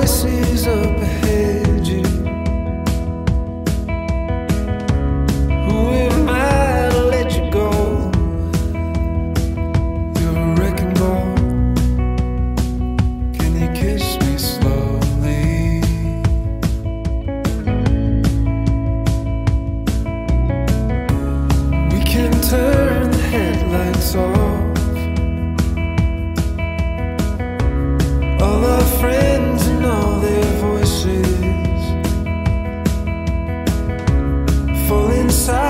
always sees up ahead. side.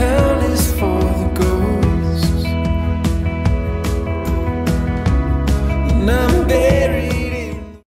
Town